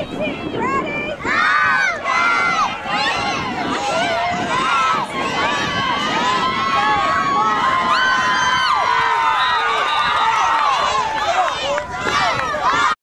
Take me!